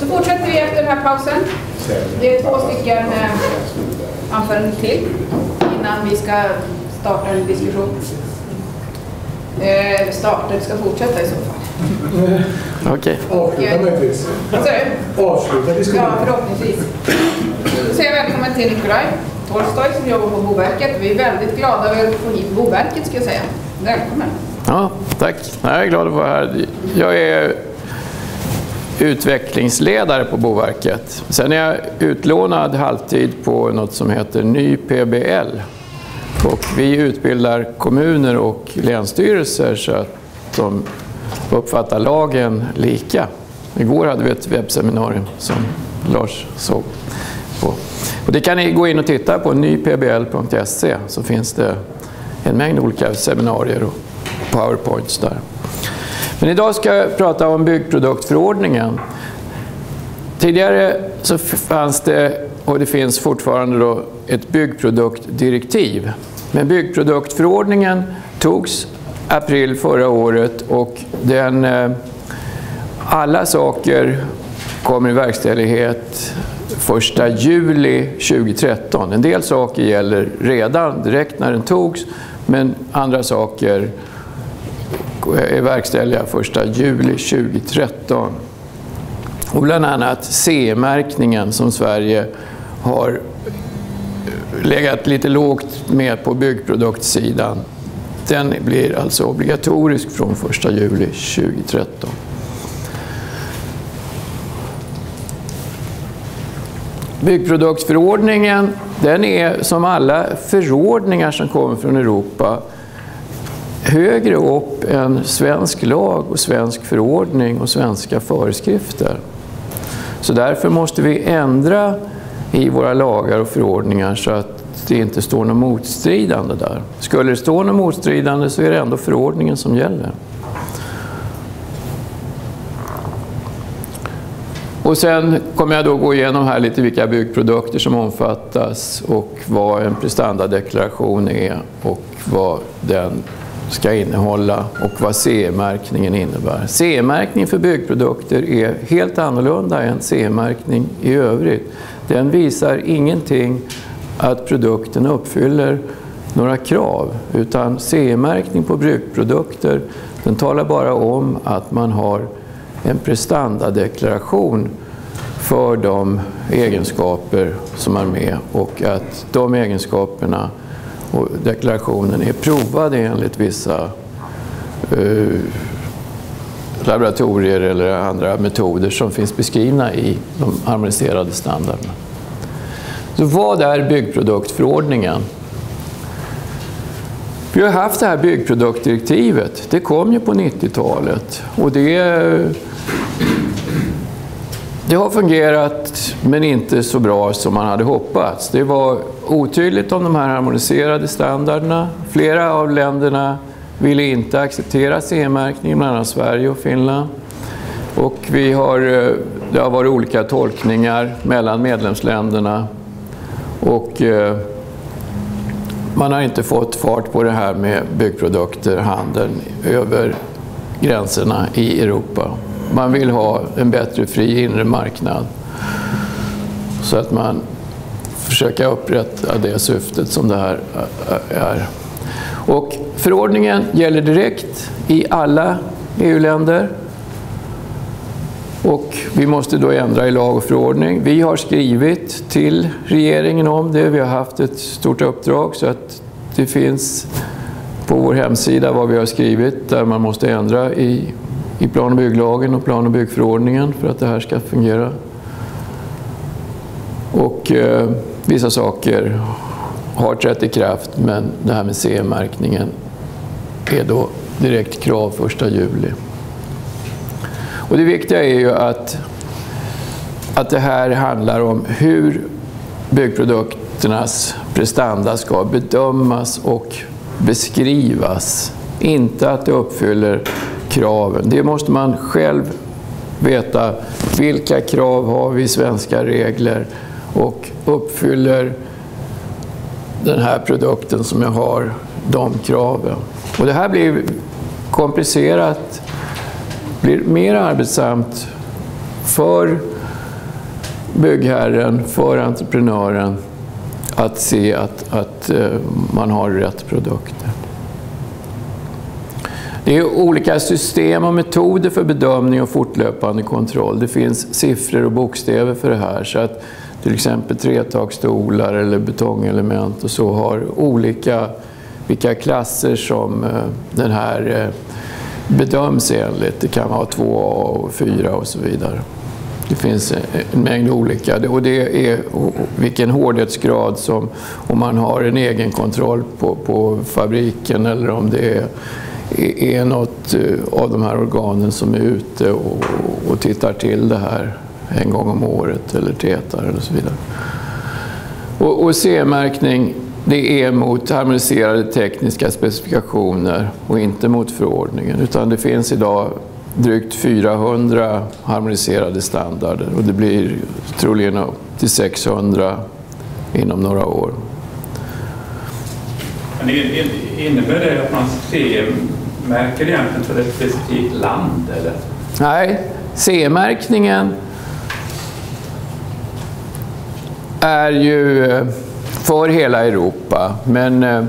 Så fortsätter vi efter den här pausen. Det är två stycken eh, anföranden till innan vi ska starta en diskussion. Eh, starta, vi ska fortsätta i så fall. Okej. Avsluta möjligtvis. Vad sa du? Avsluta diskussionen. Ja, förhoppningsvis. Då säger jag välkommen till Nikolaj Tolstoj som jobbar på Boverket. Vi är väldigt glada över att få hit Boverket ska jag säga. Välkommen. Ja, tack. Jag är glad att vara här. Jag är utvecklingsledare på Boverket. Sen är jag utlånad halvtid på något som heter Ny PBL. Och vi utbildar kommuner och länsstyrelser så att de uppfattar lagen lika. Igår hade vi ett webbseminarium som Lars såg på. Och det kan ni gå in och titta på, nypbl.se, så finns det en mängd olika seminarier och powerpoints där. Men idag ska jag prata om byggproduktförordningen. Tidigare så fanns det, och det finns fortfarande då, ett byggproduktdirektiv. Men byggproduktförordningen togs april förra året och den, eh, alla saker kommer i verkställighet 1 juli 2013. En del saker gäller redan direkt när den togs, men andra saker är verkställiga 1 juli 2013. Och bland annat CE-märkningen som Sverige har eh, legat lite lågt med på byggproduktsidan. Den blir alltså obligatorisk från 1 juli 2013. Byggproduktförordningen den är som alla förordningar som kommer från Europa högre upp än svensk lag och svensk förordning och svenska föreskrifter. Så därför måste vi ändra i våra lagar och förordningar så att det inte står något motstridande där. Skulle det stå något motstridande så är det ändå förordningen som gäller. Och sen kommer jag då gå igenom här lite vilka byggprodukter som omfattas och vad en prestandadeklaration är och vad den ska innehålla och vad CE-märkningen innebär. CE-märkning för byggprodukter är helt annorlunda än CE-märkning i övrigt. Den visar ingenting att produkten uppfyller några krav, utan CE-märkning på byggprodukter den talar bara om att man har en prestandadeklaration för de egenskaper som är med och att de egenskaperna och deklarationen är provade enligt vissa eh, laboratorier eller andra metoder som finns beskrivna i de harmoniserade standarderna. Så vad är byggproduktförordningen? Vi har haft det här byggproduktdirektivet. Det kom ju på 90-talet och det, det har fungerat men inte så bra som man hade hoppats. Det var otydligt om de här harmoniserade standarderna. Flera av länderna ville inte acceptera CE-märkning, bland annat Sverige och Finland. Och vi har, eh, det har varit olika tolkningar mellan medlemsländerna. Och eh, man har inte fått fart på det här med byggprodukter, handeln över gränserna i Europa. Man vill ha en bättre fri inre marknad. Så att man försöker upprätta det syftet som det här är. Och förordningen gäller direkt i alla EU-länder. Och vi måste då ändra i lag och förordning. Vi har skrivit till regeringen om det. Vi har haft ett stort uppdrag så att det finns på vår hemsida vad vi har skrivit där man måste ändra i, i plan och bygglagen och plan och byggförordningen för att det här ska fungera. Och eh, vissa saker har trätt i kraft men det här med CE-märkningen är då direkt krav 1 juli. Och det viktiga är ju att, att det här handlar om hur byggprodukternas prestanda ska bedömas och beskrivas. Inte att det uppfyller kraven. Det måste man själv veta. Vilka krav har vi i svenska regler och uppfyller den här produkten som jag har de kraven? Och det här blir komplicerat blir mer arbetsamt för byggherren, för entreprenören att se att, att eh, man har rätt produkt. Det är olika system och metoder för bedömning och fortlöpande kontroll. Det finns siffror och bokstäver för det här. Så att till exempel tretakstolar eller betongelement och så har olika vilka klasser som eh, den här eh, bedöms enligt. Det kan vara 2A och 4 och så vidare. Det finns eh, en mängd olika och det är vilken hårdhetsgrad som om man har en egen kontroll på, på fabriken eller om det är, är något eh, av de här organen som är ute och, och tittar till det här en gång om året eller tätare eller så vidare. Och, och CE-märkning det är mot harmoniserade tekniska specifikationer och inte mot förordningen utan det finns idag drygt 400 harmoniserade standarder och det blir troligen upp till 600 inom några år. Men innebär det att man CE-märker egentligen för ett specifikt land? Eller? Nej, CE-märkningen är ju eh, för hela Europa. Men eh,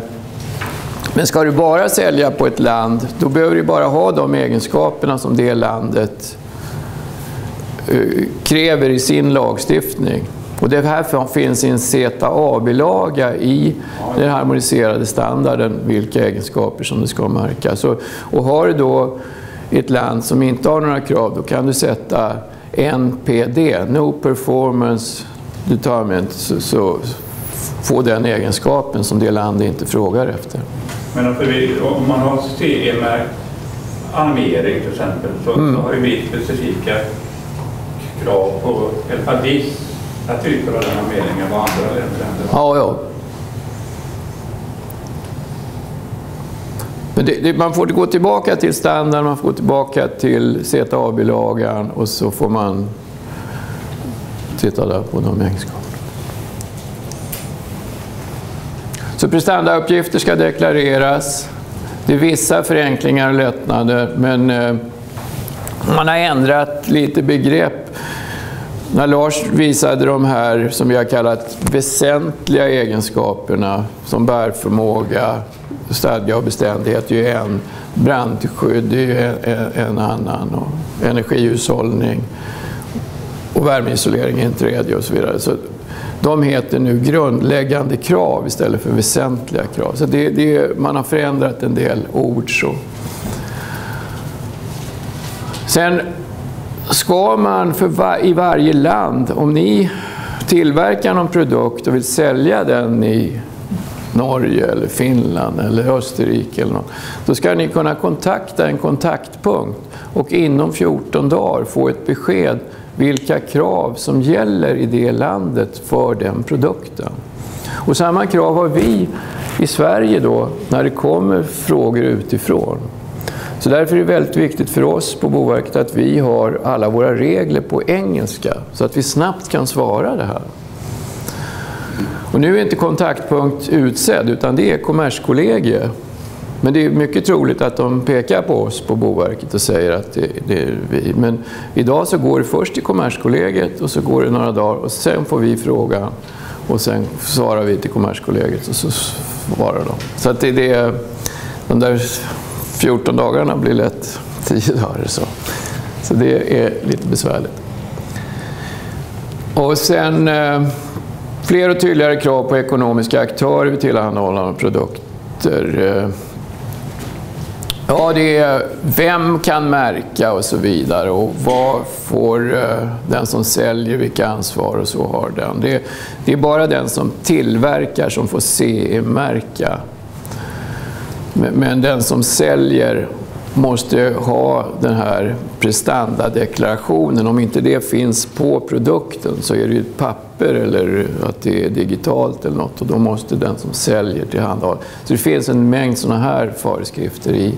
men ska du bara sälja på ett land, då behöver du bara ha de egenskaperna som det landet eh, kräver i sin lagstiftning. Och det här finns i en CETA-A-bilaga i den harmoniserade standarden vilka egenskaper som du ska märka. Så, och har du då ett land som inte har några krav, då kan du sätta NPD, No Performance Determinant, så, så få den egenskapen som det landet inte frågar efter. Men om man har CE-märkt armering till exempel så, mm. så har vi specifika krav på i alla fall vissa typer av den än vad andra länder Ja, ja. Men det, det, man får gå tillbaka till standard, man får gå tillbaka till ZA-bilagan och så får man titta där på de egenskaperna. Så prestandauppgifter ska deklareras. Det är vissa förenklingar och lättnader, men eh, man har ändrat lite begrepp. När Lars visade de här som vi har kallat väsentliga egenskaperna som bärförmåga, stadga och beständighet är ju en, brandskydd är ju en, en annan och energihushållning och värmeisolering är en tredje och så vidare. Så de heter nu grundläggande krav istället för väsentliga krav. Så det, det, man har förändrat en del ord. Så. Sen ska man var, i varje land, om ni tillverkar någon produkt och vill sälja den i Norge, eller Finland eller Österrike, eller något, då ska ni kunna kontakta en kontaktpunkt och inom 14 dagar få ett besked vilka krav som gäller i det landet för den produkten. Och samma krav har vi i Sverige då när det kommer frågor utifrån. Så därför är det väldigt viktigt för oss på Boverket att vi har alla våra regler på engelska så att vi snabbt kan svara det här. Och nu är inte kontaktpunkt utsedd utan det är Kommerskollegium men det är mycket troligt att de pekar på oss på Boverket och säger att det, det, är vi. Men idag så går det först till Kommerskollegiet och så går det några dagar och sen får vi frågan och sen svarar vi till Kommerskollegiet och så svarar de. Så att det, det, de där 14 dagarna blir lätt 10 dagar. Så. så det är lite besvärligt. Och sen eh, fler och tydligare krav på ekonomiska aktörer vid tillhandahållande av produkter. Eh, Ja, det är vem kan märka och så vidare och vad får eh, den som säljer, vilka ansvar och så har den. Det, det är bara den som tillverkar som får CE-märka. Men, den som säljer måste ha den här prestandadeklarationen. Om inte det finns på produkten så är det ju ett papper eller att det är digitalt eller något och då måste den som säljer tillhandahålla. Så det finns en mängd sådana här föreskrifter i,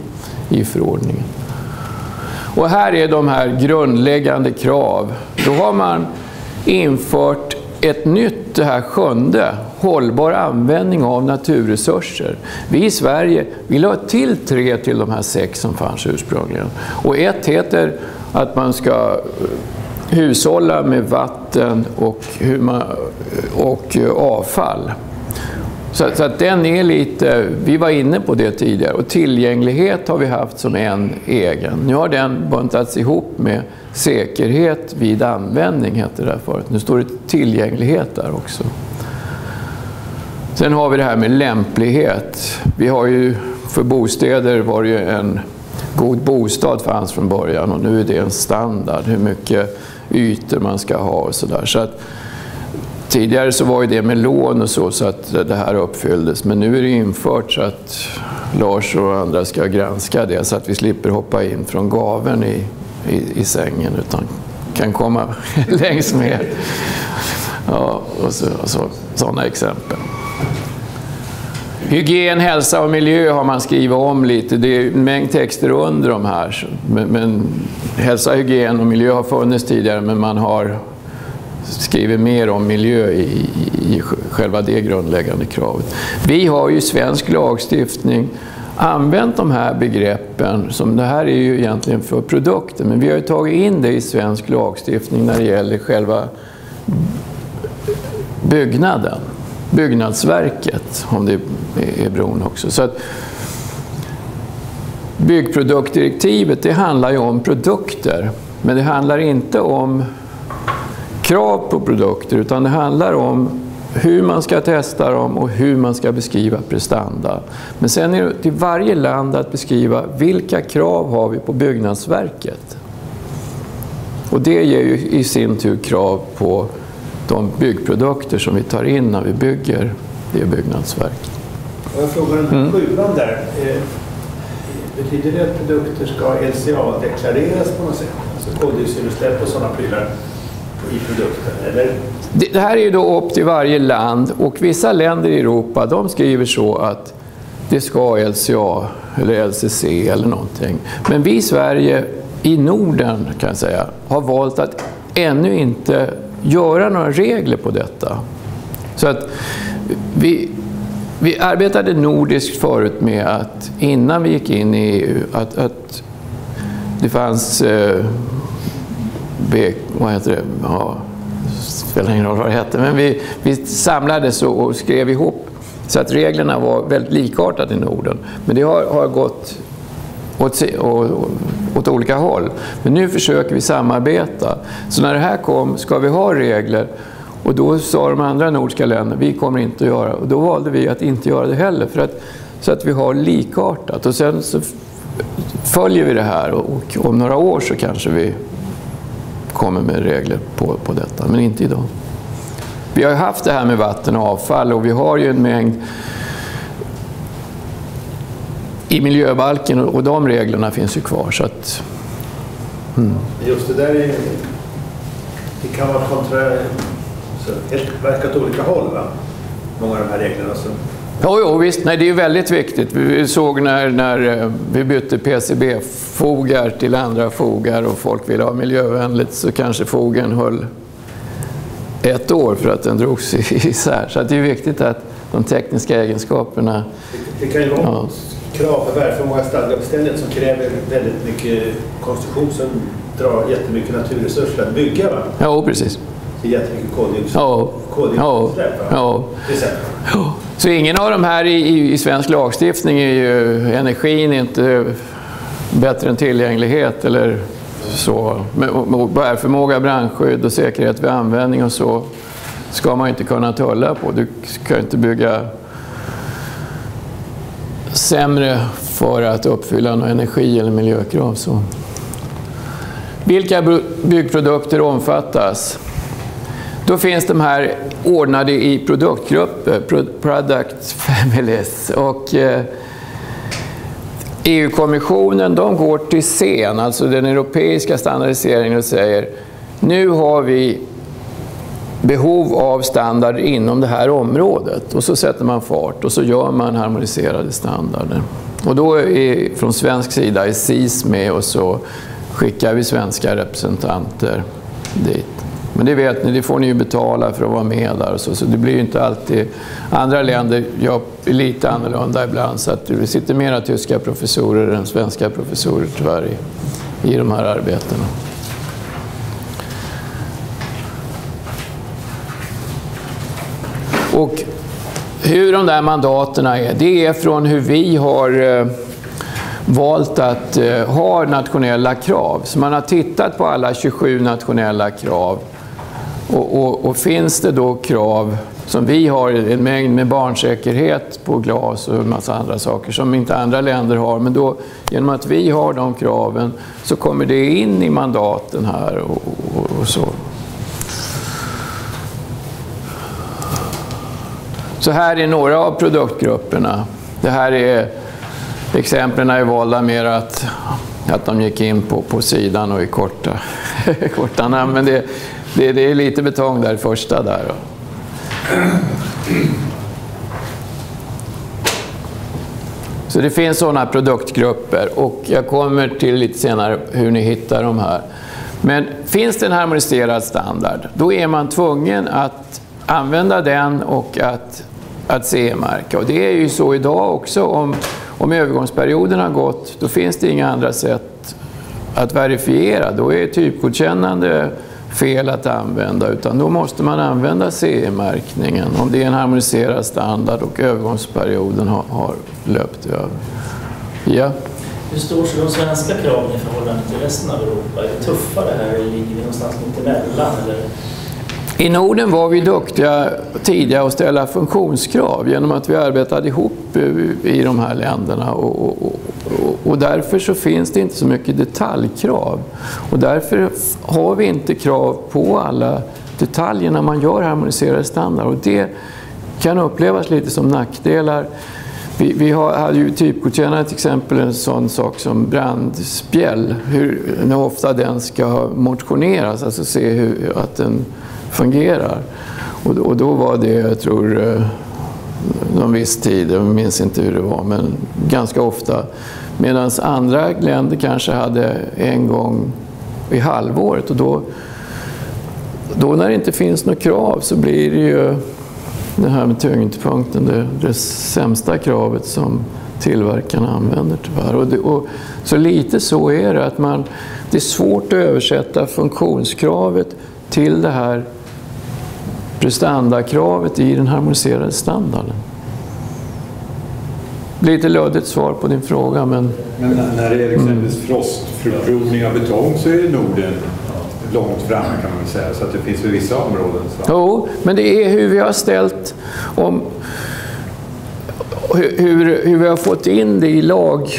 i förordningen. Och här är de här grundläggande krav. Då har man infört ett nytt, det här sjunde, hållbar användning av naturresurser. Vi i Sverige vill ha till tre till de här sex som fanns ursprungligen. Och ett heter att man ska eh, hushålla med vatten och, hur man, eh, och avfall. Så, så, att den är lite, vi var inne på det tidigare och tillgänglighet har vi haft som en egen. Nu har den buntats ihop med säkerhet vid användning, hette det förut. Nu står det tillgänglighet där också. Sen har vi det här med lämplighet. Vi har ju, för bostäder var det ju en god bostad fanns från början och nu är det en standard, hur mycket ytor man ska ha och sådär. Så att, tidigare så var ju det med lån och så, så att det här uppfylldes. Men nu är det infört så att Lars och andra ska granska det så att vi slipper hoppa in från gaven i, i, i sängen utan kan komma längs med. Ja, och så, och så, sådana exempel. Hygien, hälsa och miljö har man skrivit om lite. Det är en mängd texter under de här. Men, men hälsa, hygien och miljö har funnits tidigare men man har skriver mer om miljö i, i, i själva det grundläggande kravet. Vi har ju svensk lagstiftning använt de här begreppen, som det här är ju egentligen för produkter, men vi har ju tagit in det i svensk lagstiftning när det gäller själva byggnaden byggnadsverket, om det är bron också. Så att byggproduktdirektivet det handlar ju om produkter, men det handlar inte om krav på produkter, utan det handlar om hur man ska testa dem och hur man ska beskriva prestanda. Men sen är det till varje land att beskriva vilka krav har vi på byggnadsverket. Och det ger ju i sin tur krav på de byggprodukter som vi tar in när vi bygger det byggnadsverket. Jag frågar den här mm. sjuan där. Eh, betyder det att produkter ska LCA-deklareras på något sätt? Alltså koldioxidutsläpp och sådana prylar i produkten? Eller? Det, det här är ju då upp till varje land och vissa länder i Europa de skriver så att det ska LCA eller LCC eller någonting. Men vi i Sverige, i Norden kan jag säga, har valt att ännu inte göra några regler på detta. Så att vi, vi arbetade nordiskt förut med att innan vi gick in i EU att, att det fanns eh, B, vad heter det? Ja, spelar ingen roll vad det hette, men vi, vi samlades och, och skrev ihop så att reglerna var väldigt likartade i Norden. Men det har, har gått åt, åt olika håll. Men nu försöker vi samarbeta. Så när det här kom, ska vi ha regler? Och då sa de andra nordiska länderna, vi kommer inte att göra Och då valde vi att inte göra det heller, för att, så att vi har likartat. Och sen så följer vi det här och om några år så kanske vi kommer med regler på, på detta, men inte idag. Vi har haft det här med vatten och avfall och vi har ju en mängd i miljöbalken och de reglerna finns ju kvar. Så att, hmm. Just det där är, det kan vara kontra, så, helt, verka åt olika håll, va? många av de här reglerna. Så. Jo, jo, visst. Nej, det är väldigt viktigt. Vi såg när, när eh, vi bytte PCB-fogar till andra fogar och folk ville ha miljövänligt så kanske fogen höll ett år för att den drogs isär. Så det är viktigt att de tekniska egenskaperna... Det, det kan ju vara ja krav för värförmåga stadgabeställningen som kräver väldigt mycket konstruktion som drar jättemycket naturresurser att bygga. Va? Ja, precis. Det är jättemycket koldioxid. Ja. koldioxidutsläpp. Ja. ja. Så ingen av de här i, i svensk lagstiftning är ju energin inte bättre än tillgänglighet eller så. Bärförmåga, brandskydd och säkerhet vid användning och så ska man inte kunna tulla på. Du ska inte bygga sämre för att uppfylla några energi eller miljökrav. Så. Vilka byggprodukter omfattas? Då finns de här ordnade i produktgrupper, eh, product families. Och, eh, EU-kommissionen de går till scen, alltså den europeiska standardiseringen och säger nu har vi behov av standard inom det här området. Och så sätter man fart och så gör man harmoniserade standarder. Och då är från svensk sida är SIS med och så skickar vi svenska representanter dit. Men det vet ni, det får ni ju betala för att vara med där. och Så, så det blir ju inte alltid... Andra länder gör lite annorlunda ibland. Så att det sitter mera tyska professorer än svenska professorer tyvärr i, i de här arbetena. Och hur de där mandaterna är, det är från hur vi har eh, valt att eh, ha nationella krav. Så man har tittat på alla 27 nationella krav och, och, och finns det då krav som vi har en mängd med barnsäkerhet på glas och en massa andra saker som inte andra länder har. Men då, genom att vi har de kraven så kommer det in i mandaten här och, och, och så. Så här är några av produktgrupperna. Det här är exemplen är valda mer att, att de gick in på, på sidan och i korta, korta namn. Men det, det, det är lite betong där första där. Så det finns sådana produktgrupper och jag kommer till lite senare hur ni hittar de här. Men finns det en harmoniserad standard, då är man tvungen att använda den och att, att CE-märka. Och det är ju så idag också. Om, om övergångsperioden har gått, då finns det inga andra sätt att verifiera. Då är typgodkännande fel att använda utan då måste man använda CE-märkningen om det är en harmoniserad standard och övergångsperioden har, har löpt över. Ja. Hur stor är de svenska kraven i förhållande till resten av Europa? Är det tuffare här eller ligger vi någonstans mittemellan? Eller? I Norden var vi duktiga tidigare att ställa funktionskrav genom att vi arbetade ihop eh, i de här länderna. Och, och, och, och, därför så finns det inte så mycket detaljkrav. Och därför har vi inte krav på alla detaljer när man gör harmoniserade standard. Och det kan upplevas lite som nackdelar. Vi, vi har, hade ju typgodkännande till exempel en sån sak som brandspjäll, hur, hur ofta den ska motioneras, alltså se hur, att den fungerar. Och, och då var det, jag tror, eh, någon viss tid, jag minns inte hur det var, men ganska ofta. Medan andra länder kanske hade en gång i halvåret och då, då när det inte finns något krav så blir det ju det här med tyngdpunkten det, det sämsta kravet som tillverkarna använder tyvärr. Och, det, och så lite så är det, att man, det är svårt att översätta funktionskravet till det här prestandakravet i den harmoniserade standarden. Lite luddigt svar på din fråga, men... Men när det är exempelvis mm. frostprovning av betong så är Norden långt framme kan man säga, så att det finns för vissa områden. Så. Jo, men det är hur vi har ställt om hur, hur vi har fått in det i lag,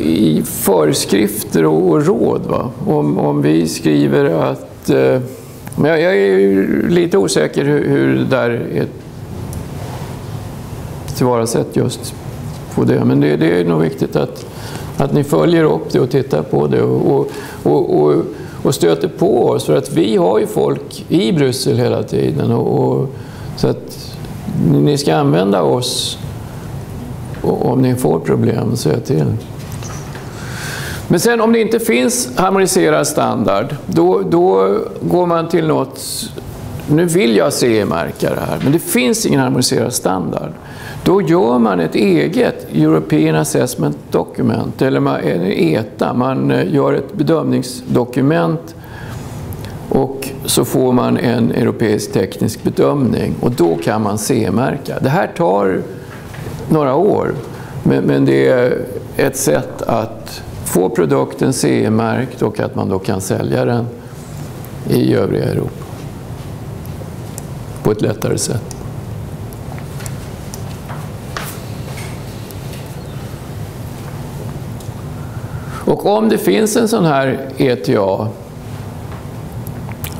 i föreskrifter och råd. Va? Om, om vi skriver att eh, men jag, jag är lite osäker hur, hur det där är tillvarasätt just på det. Men det, det, är nog viktigt att, att ni följer upp det och tittar på det och, och, och, och stöter på oss. För att vi har ju folk i Bryssel hela tiden. Och, så att ni ska använda oss om ni får problem, säga till. Men sen om det inte finns harmoniserad standard, då, då går man till något... Nu vill jag CE-märka det här, men det finns ingen harmoniserad standard. Då gör man ett eget European Assessment Document, eller en ETA. Man eh, gör ett bedömningsdokument och så får man en europeisk teknisk bedömning och då kan man CE-märka. Det här tar några år, men, men det är ett sätt att få produkten CE-märkt och att man då kan sälja den i övriga Europa på ett lättare sätt. Och om det finns en sån här ETA,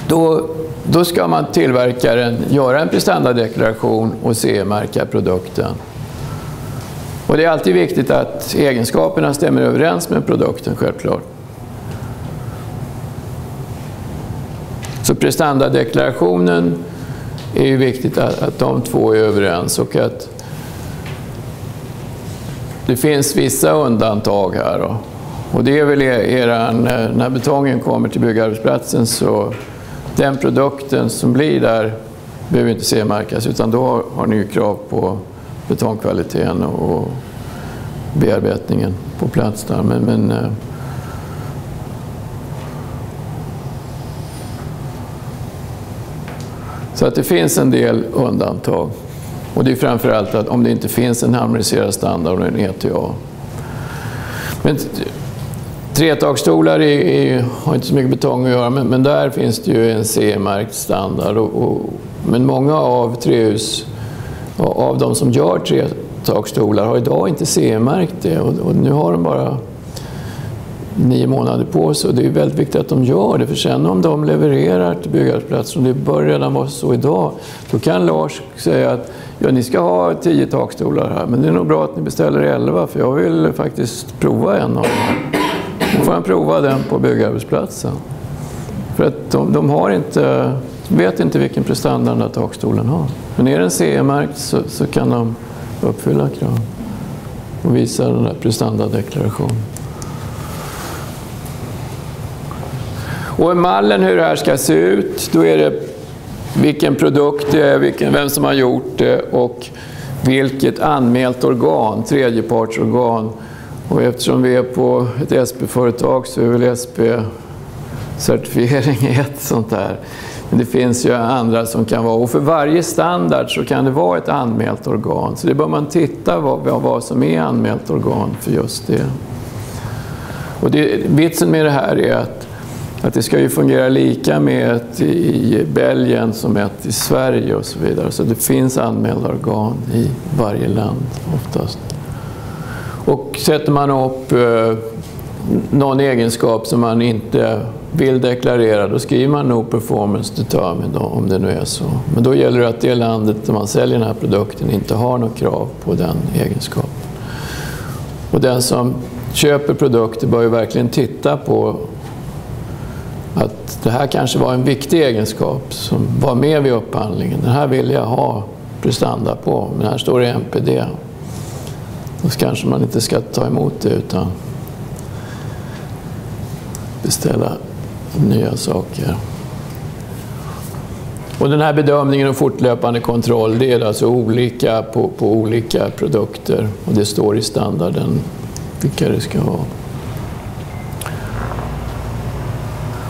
då, då ska man tillverkaren göra en prestandadeklaration och CE-märka produkten. Och det är alltid viktigt att egenskaperna stämmer överens med produkten, självklart. Så prestandadeklarationen är ju viktigt att, att de två är överens och att det finns vissa undantag här. Då. Och det är väl era, eh, när betongen kommer till byggarbetsplatsen så den produkten som blir där behöver inte C-märkas utan då har, har ni ju krav på betongkvaliteten och bearbetningen på plats där. Men, men eh, så att det finns en del undantag. Och det är framförallt att om det inte finns en harmoniserad standard och en ETA. Men tretaksstolar är, är, har inte så mycket betong att göra, men, men där finns det ju en CE-märkt standard. Och, och, men många av och av de som gör tretaksstolar, har idag inte CE-märkt det. Och, och nu har de bara nio månader på sig och det är väldigt viktigt att de gör det för sen om de levererar till byggarbetsplatsen, och det bör redan vara så idag, då kan Lars säga att ja, ni ska ha tio takstolar här men det är nog bra att ni beställer elva för jag vill faktiskt prova en av dem. Då får han prova den på byggarbetsplatsen. För att de, de har inte, vet inte vilken prestanda den där takstolen har. Men är den CE-märkt så, så kan de uppfylla krav och visa den där prestandadeklarationen. Och mallen hur det här ska se ut, då är det vilken produkt det är, vilken, vem som har gjort det och vilket anmält organ, tredjepartsorgan. Och eftersom vi är på ett SP-företag så är väl SP-certifiering ett sånt där. Men det finns ju andra som kan vara, och för varje standard så kan det vara ett anmält organ. Så det bör man titta vad, vad som är anmält organ för just det. Och det, vitsen med det här är att att det ska ju fungera lika med ett i Belgien som ett i Sverige och så vidare. Så det finns anmälda organ i varje land oftast. Och sätter man upp eh, någon egenskap som man inte vill deklarera, då skriver man No Performance Determined om det nu är så. Men då gäller det att det landet där man säljer den här produkten inte har något krav på den egenskapen. Och den som köper produkter bör ju verkligen titta på att det här kanske var en viktig egenskap som var med vid upphandlingen. Den här vill jag ha prestanda på, men här står det MPD. Då kanske man inte ska ta emot det utan beställa nya saker. Och den här bedömningen och fortlöpande kontroll, det är alltså olika på, på olika produkter och det står i standarden vilka det ska vara.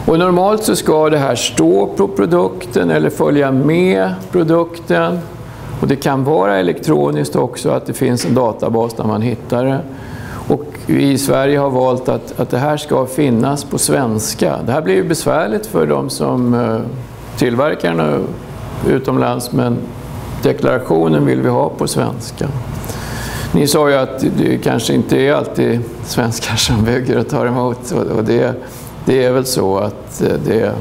Och normalt så ska det här stå på produkten eller följa med produkten. Och det kan vara elektroniskt också, att det finns en databas där man hittar det. Och vi i Sverige har valt att, att det här ska finnas på svenska. Det här blir ju besvärligt för de som eh, tillverkar nu utomlands, men deklarationen vill vi ha på svenska. Ni sa ju att det kanske inte är alltid svenskar som bygger och tar emot. Och det, det är väl så att eh, det,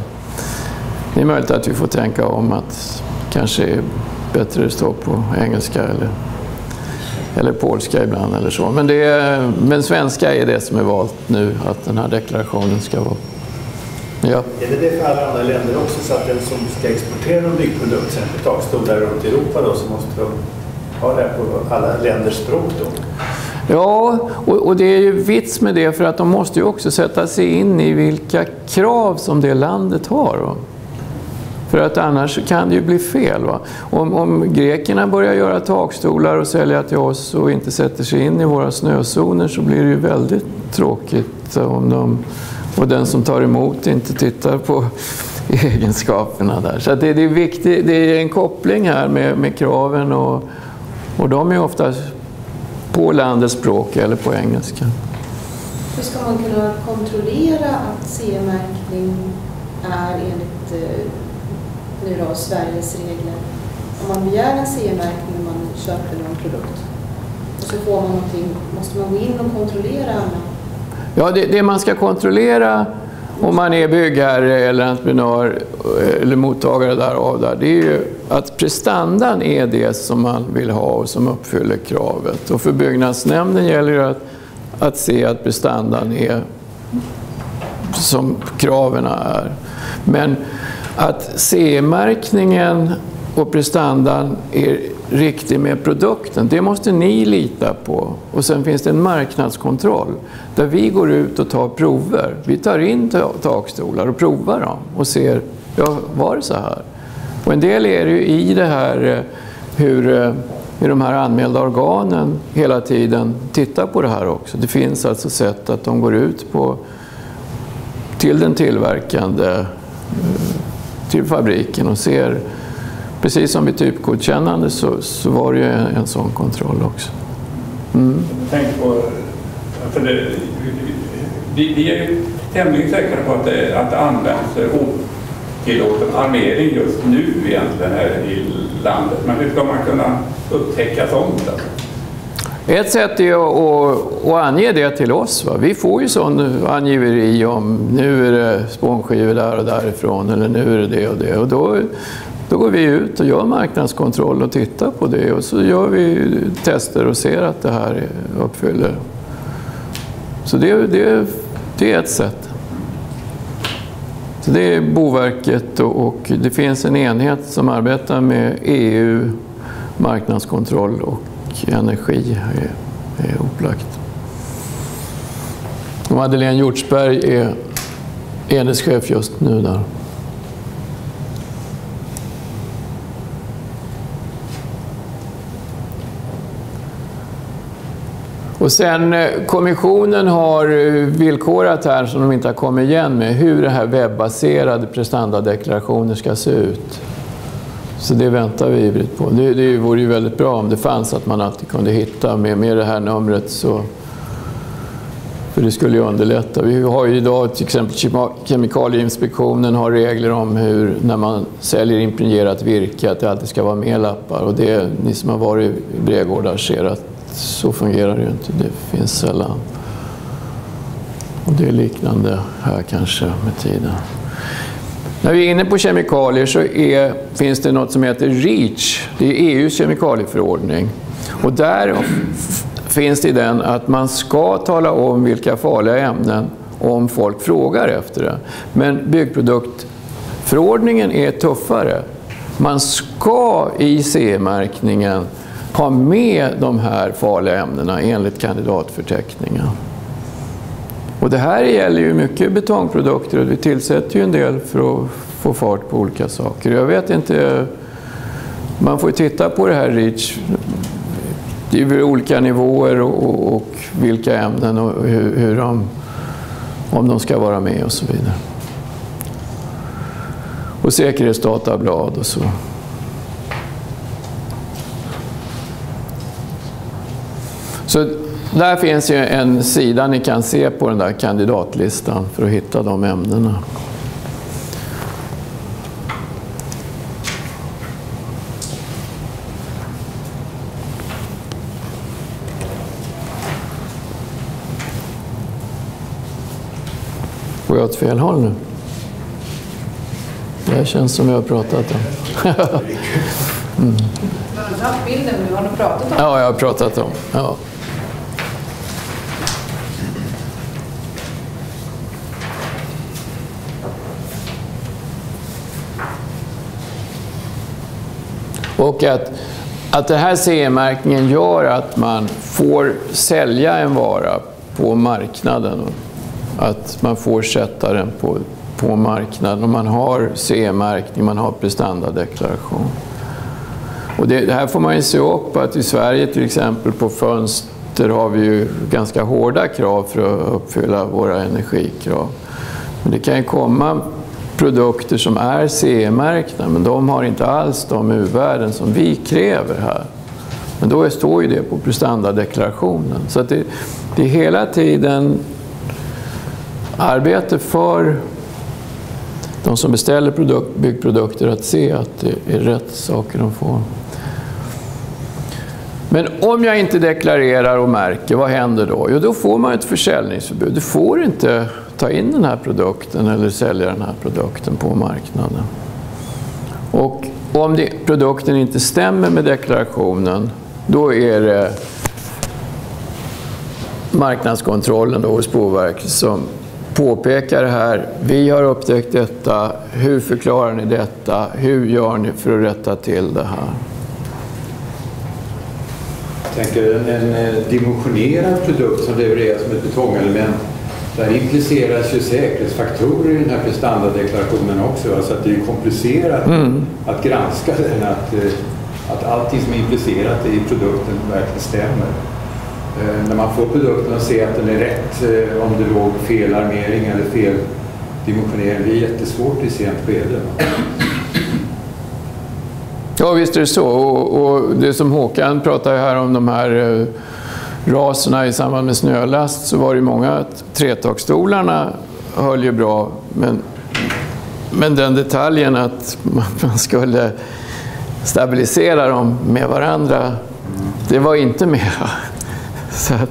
det är möjligt att vi får tänka om att kanske är bättre att stå på engelska eller, eller polska ibland eller så. Men, det, men svenska är det som är valt nu, att den här deklarationen ska vara. Ja. Är det det för alla andra länder också, så att den som ska exportera en byggprodukt, till exempel takstolar runt Europa, då, så måste de ha det på alla länders språk då? Ja, och, och, det är ju vits med det för att de måste ju också sätta sig in i vilka krav som det landet har. För att annars kan det ju bli fel. Va? Om, om grekerna börjar göra takstolar och sälja till oss och inte sätter sig in i våra snözoner så blir det ju väldigt tråkigt om de, och den som tar emot inte tittar på egenskaperna där. Så det, det, är viktigt, det är en koppling här med, med kraven och, och de är ofta på landets språk eller på engelska. Hur ska man kunna kontrollera att CE-märkning är enligt eh, nu då, Sveriges regler? Om man begär en CE-märkning när man köper någon produkt och så får man någonting, måste man gå in och kontrollera alla? Ja, det, det man ska kontrollera om man är byggherre eller entreprenör eh, eller mottagare därav, där, det är ju att prestandan är det som man vill ha och som uppfyller kravet. Och för byggnadsnämnden gäller det att, att se att prestandan är som kraven är. Men att CE-märkningen och prestandan är riktig med produkten, det måste ni lita på. Och sen finns det en marknadskontroll där vi går ut och tar prover. Vi tar in takstolar och provar dem och ser, ja, var det så här? Och en del är ju i det här eh, hur, eh, hur de här anmälda organen hela tiden tittar på det här också. Det finns alltså sätt att de går ut på, till den tillverkande, eh, till fabriken och ser precis som vid typgodkännande så, så var det ju en, en sån kontroll också. Mm. Tänk på, för det, vi, vi är ju tämligen säkra på att det, att det används otillåten armering just nu egentligen här i landet. Men hur ska man kunna upptäcka sånt? Alltså? Ett sätt är att, att ange det till oss. Va? Vi får ju sån angiveri om nu är det spånskivor där och därifrån eller nu är det det och det. Och då, då går vi ut och gör marknadskontroll och tittar på det och så gör vi tester och ser att det här uppfyller. Så det, det, det är ett sätt. Så det är Boverket och, och det finns en enhet som arbetar med EU, marknadskontroll och energi är, är upplagt. Madeleine Hjortsberg är enhetschef just nu där. Och sen eh, kommissionen har eh, villkorat här, som de inte har kommit igen med, hur det här webbaserade prestandadeklarationer ska se ut. Så det väntar vi ivrigt på. Det, det vore ju väldigt bra om det fanns, att man alltid kunde hitta med, med det här numret. Så, för det skulle ju underlätta. Vi har ju idag till exempel Kemikalieinspektionen har regler om hur, när man säljer impregnerat virke, att det alltid ska vara med lappar. Och det, ni som har varit i brädgårdar ser att så fungerar det ju inte. Det finns sällan. Och det är liknande här kanske med tiden. När vi är inne på kemikalier så är, finns det något som heter REACH. Det är EUs kemikalieförordning. Och där finns det den att man ska tala om vilka farliga ämnen om folk frågar efter det. Men byggproduktförordningen är tuffare. Man ska i CE-märkningen ha med de här farliga ämnena enligt kandidatförteckningen. Och det här gäller ju mycket betongprodukter och vi tillsätter ju en del för att få fart på olika saker. Jag vet inte, man får ju titta på det här REACH. Det är ju olika nivåer och, och, och vilka ämnen och hur, hur de, om de ska vara med och så vidare. Och säkerhetsdatablad och så. Så där finns ju en sida ni kan se på den där kandidatlistan för att hitta de ämnena. Går jag åt fel håll nu? Det känns som jag har pratat om. mm. Du haft bilden nu, har du pratat om Ja, jag har pratat om. Ja. Och att, att den här CE-märkningen gör att man får sälja en vara på marknaden. Att man får sätta den på, på marknaden. Och man har CE-märkning, man har prestandadeklaration. Och det, det, här får man ju se upp att i Sverige till exempel på fönster har vi ju ganska hårda krav för att uppfylla våra energikrav. Men det kan ju komma produkter som är CE-märkta, men de har inte alls de U-värden som vi kräver här. Men då står ju det på prestandadeklarationen. Så det, det är hela tiden arbete för de som beställer produkt, byggprodukter att se att det är rätt saker de får. Men om jag inte deklarerar och märker, vad händer då? Jo, då får man ett försäljningsförbud. Du får inte ta in den här produkten eller sälja den här produkten på marknaden. Och om det, produkten inte stämmer med deklarationen, då är det marknadskontrollen då hos Boverket som påpekar det här. Vi har upptäckt detta. Hur förklarar ni detta? Hur gör ni för att rätta till det här? Jag tänker en, en dimensionerad produkt som levereras som ett betongelement där impliceras ju säkerhetsfaktorer i den här prestandadeklarationen också. Alltså att det är komplicerat mm. att granska den, att, eh, att allting som är implicerat i produkten verkligen stämmer. Eh, när man får produkten och ser att den är rätt, eh, om det låg fel armering eller fel dimensionering, det är jättesvårt i sent skede. Ja, visst är det så. Och, och det som Håkan pratade här om de här raserna i samband med snölast så var det många tretaksstolarna höll ju bra. Men, men den detaljen att man skulle stabilisera dem med varandra, det var inte med. Så att,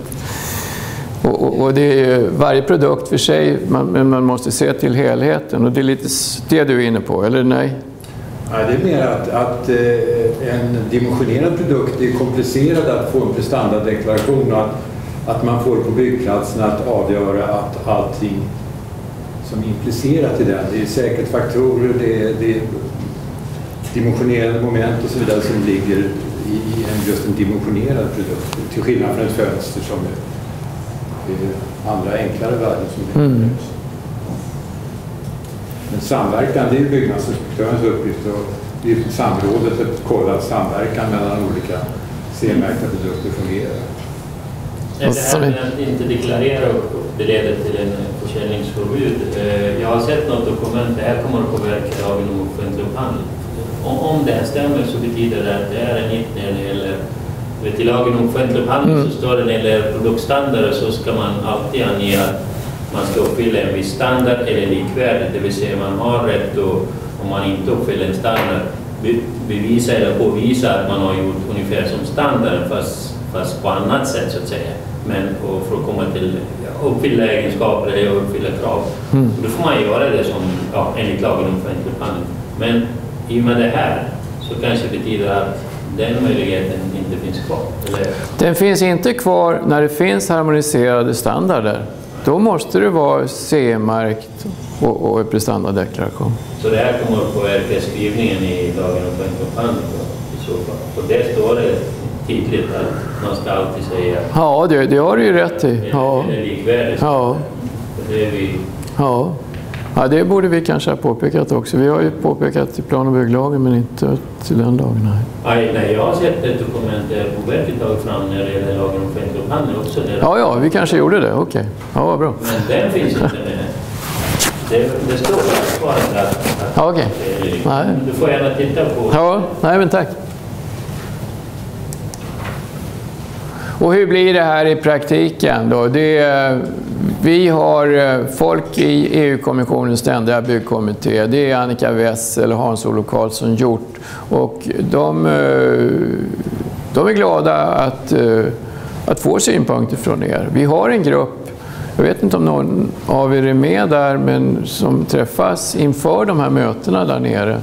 och, och, och det är ju varje produkt för sig, man, men man måste se till helheten och det är lite det du är inne på, eller nej? Ja, det är mer att, att eh, en dimensionerad produkt är komplicerad att få en prestandadeklaration och att, att man får på byggplatsen att avgöra att allting som är implicerat i den, det är säkerhetsfaktorer, det är, det är dimensionerade moment och så vidare som ligger i, i en, just en dimensionerad produkt. Till skillnad från ett fönster som är, är andra enklare värden som ligger Mm. Men samverkan, det är byggnadsinspektörens uppgift och det är samrådet att kolla att samverkan mellan olika C-märkta produkter fungerar. Det Och så- här med att inte deklarera och det leder till en försäljningsförbud. Eh, Jag har sett något dokument, det här kommer att påverka lagen om offentlig upphandling. Om, om det här stämmer så betyder det att det är en nytt när det gäller vet, I lagen om offentlig upphandling Mm. så står det när det gäller produktstandarder så ska man alltid ange att man ska uppfylla en viss standard eller likvärdigt, det vill säga man har rätt att om man inte uppfyller en standard be- bevisa eller påvisa att man har gjort ungefär som standarden fast, fast på annat sätt så att säga. Men och för att komma till uppfylla egenskaper eller uppfylla krav. Mm. Och då får man göra det som ja, enligt lagen om offentlig upphandling. Men i och med det här så kanske det betyder att den möjligheten inte finns kvar. Eller, Den finns inte kvar när det finns harmoniserade standarder. Då måste det vara CE-märkt och, och prestandadeklaration. så det här kommer att påverka skrivningen i lagen om offentlig upphandling då, i så fall. Och där står det tydligt att man ska alltid säga Ja, det, det har du ju rätt i. Ja, eller likvärdigt. ja, Det är vi ja. Ja, det borde vi kanske ha påpekat också. Vi har ju påpekat i plan och bygglagen men inte till den lagen. Nej. Nej, nej, jag har sett ett dokument där Boverket tagit fram när det gäller lagen om offentlig upphandling också. Ja, ja, vi kanske gjorde det. Okej. Ja, vad bra. Men den finns inte med. Det, det står fortfarande att... att Ja, det Nej. Du får gärna titta på... Ja, nej men tack. Och hur blir det här i praktiken då? Det är, vi har eh, folk i EU-kommissionens ständiga byggkommitté. Det är Annika Wessel och Hans-Olof Karlsson gjort. Och de, eh, de är glada att, eh, att få synpunkter från er. Vi har en grupp, jag vet inte om någon av er är med där, men som träffas inför de här mötena där nere.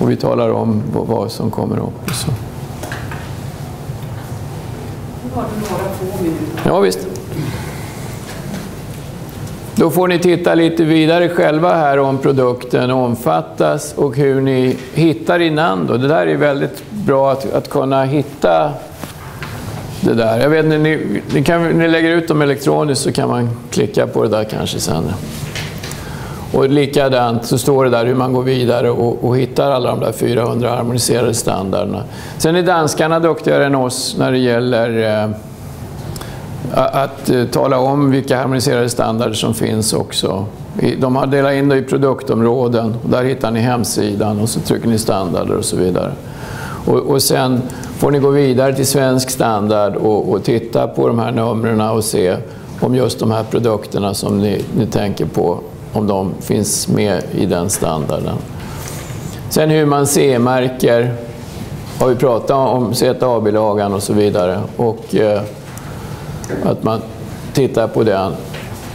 Och vi talar om vad- som kommer upp. Så. Ja, visst. Då får ni titta lite vidare själva här om produkten omfattas och hur ni hittar innan. Då. Det där är väldigt bra att, att kunna hitta det där. Jag vet inte, ni, ni, kan, ni lägger ut dem elektroniskt så kan man klicka på det där kanske sen. Och likadant så står det där hur man går vidare och, och hittar alla de där 400 harmoniserade standarderna. Sen är danskarna duktigare än oss när det gäller eh, att eh, tala om vilka harmoniserade standarder som finns också. De har delat in det i produktområden. Där hittar ni hemsidan och så trycker ni standarder och så vidare. Och, och sen får ni gå vidare till svensk standard och, och titta på de här numren och se om just de här produkterna som ni, ni tänker på, om de finns med i den standarden. Sen hur man CE-märker har vi pratat om, CTA-bilagan och så vidare. Och, eh, att man tittar på den.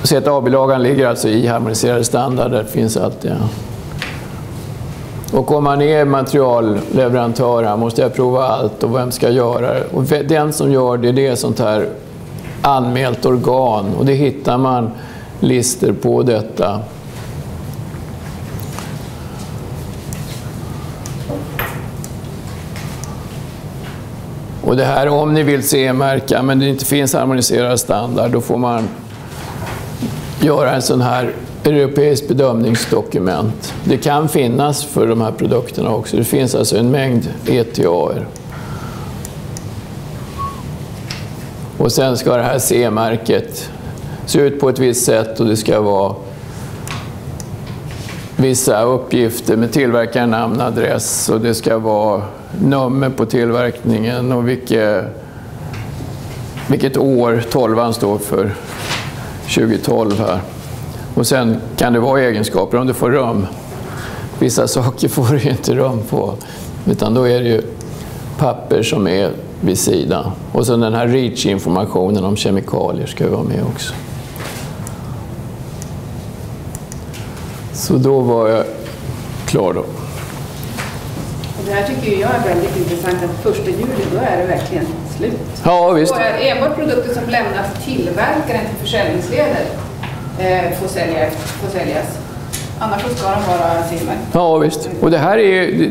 CTA-bilagan ligger alltså i harmoniserade standarder, finns alltid. Ja. Och om man är materialleverantör, här, måste jag prova allt och vem ska göra det? Och den som gör det, det är sånt här anmält organ och det hittar man lister på detta. Och det här om ni vill CE-märka men det inte finns harmoniserad standard, då får man göra en sån här europeiskt bedömningsdokument. Det kan finnas för de här produkterna också. Det finns alltså en mängd ETAer. Och sen ska det här CE-märket se ut på ett visst sätt och det ska vara vissa uppgifter med tillverkarnamn, adress och det ska vara nummer på tillverkningen och vilket, vilket år tolvan står för. 2012 här. Och sen kan det vara egenskaper om du får rum. Vissa saker får du inte rum på. Utan då är det ju papper som är vid sidan. Och sen den här REACH-informationen om kemikalier ska vara med också. Så då var jag klar då. Det här tycker jag är väldigt intressant att första juli, då är det verkligen slut. Ja, visst. Och är enbart produkter som lämnas tillverkaren till försäljningsledet eh, får, sälja, får säljas. Annars så ska de vara CE-märkta. Ja, visst. Och det här är...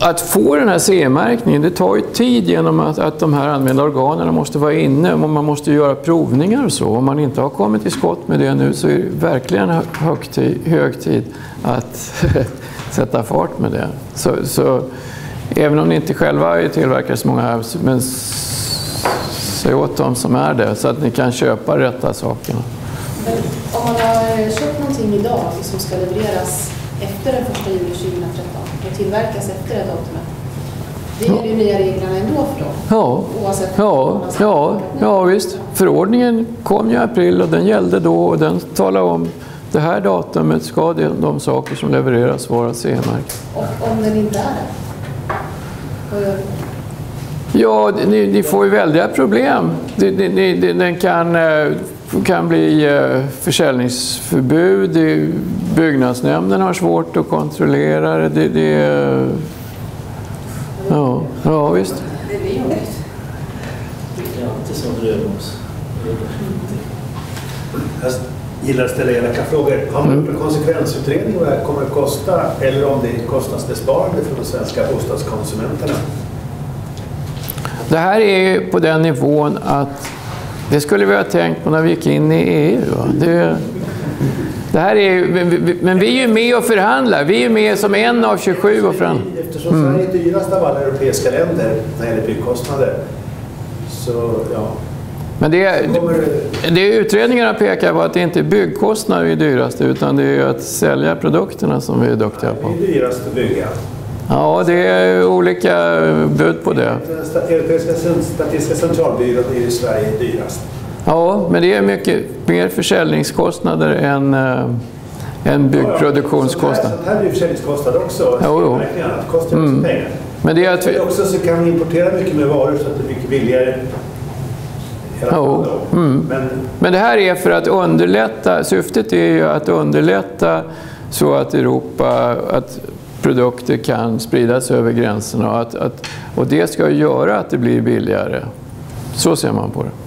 Att få den här CE-märkningen, det tar ju tid genom att, att de här använda organen måste vara inne och man måste göra provningar och så. Om man inte har kommit till skott med det nu så är det verkligen hög tid, hög tid att sätta fart med det. Så, så, även om ni inte själva tillverkar så många här, men säg åt dem som är det så att ni kan köpa rätta sakerna. Men om man har köpt någonting idag som ska levereras efter den 1 juli 2013 och tillverkas efter det datumet. Det är ju nya reglerna ändå för dem. Ja, Oavsett ja, ja, ja visst. Förordningen kom ju i april och den gällde då och den talar om det här datumet ska de, de saker som levereras vara CE-märkta. Och om den inte är det? Ja, ni, ni får ju väldiga problem. Det, det, den kan, eh, kan bli eh, försäljningsförbud. Byggnadsnämnden har svårt att kontrollera det. det, det ja, ja, visst. Det blir jobbigt. Det är alltid som rödmos. Jag gillar att ställa elaka frågor. Har man gjort en konsekvensutredning vad det kommer att kosta eller om det är kostnadsbesparande för de svenska bostadskonsumenterna? Det här är på den nivån att det skulle vi ha tänkt på när vi gick in i EU. Det, det här är, ju- men vi- är ju med och förhandlar. Vi är med som en av 27 och förhandlar. Eftersom Sverige är dyrast av alla europeiska länder när det gäller byggkostnader så ja, Men det, det utredningarna pekar på att det inte är byggkostnader vi är dyrast utan det är att sälja produkterna som vi är duktiga på. det är dyrast att bygga. Ja, det är olika bud på det. Europeiska statistiska centralbyrån är ju Sverige dyrast. Ja, men det är mycket mer försäljningskostnader än, äh, än byggproduktionskostnader. Sånt här, är ju försäljningskostnader också. Jo, jo. Det kostar också pengar. Men det är att vi, också så kan vi importera mycket mer varor så att det är mycket billigare. Jo, då. Men Men det här är för att underlätta, syftet är ju att underlätta så att Europa, att produkter kan spridas över gränserna och, att, att, och det ska göra att det blir billigare. Så ser man på det.